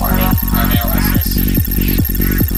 Warning analysis.